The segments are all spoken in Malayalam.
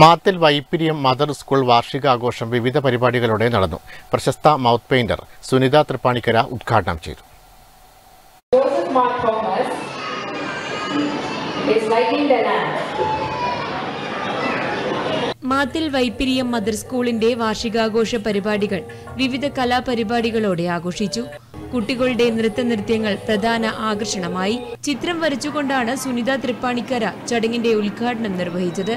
മാത്തിൽ വൈപ്പിരിയം മദർ സ്കൂൾ വാർഷികാഘോഷം വിവിധ പരിപാടികളോടെ നടന്നു. പ്രശസ്ത മൗത്ത് പെയിന്റർ സുനിത തൃപ്പാണിക്കര ഉദ്ഘാടനം ചെയ്തു. മാത്തിൽ വൈപ്പിരിയം മദർ സ്കൂളിന്റെ വാർഷികാഘോഷ പരിപാടികൾ വിവിധ കലാപരിപാടികളോടെ ആഘോഷിച്ചു. കുട്ടികളുടെ നൃത്തനൃത്യങ്ങൾ പ്രധാന ആകർഷണമായി. ചിത്രം വരച്ചുകൊണ്ടാണ് സുനിത തൃപ്പാണിക്കര ചടങ്ങിന്റെ ഉദ്ഘാടനം നിർവഹിച്ചത്.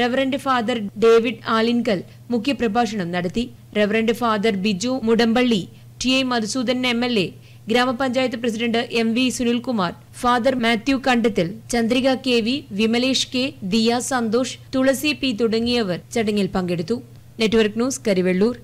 റവറന്റ് ഫാദർ ഡേവിഡ് ആലിൻകൽ മുഖ്യപ്രഭാഷണം നടത്തി. Reverend father Biju Mudampally T A Madhusudan M L A ഗ്രാമപഞ്ചായത്ത് president M V Sunilkumar father Mathew Kandathil Chandrika K V Vimalesh K Diya Santhosh Thulasi P തുടങ്ങിയവർ ചടങ്ങിൽ പങ്കെടുത്തു. Network news Karivellur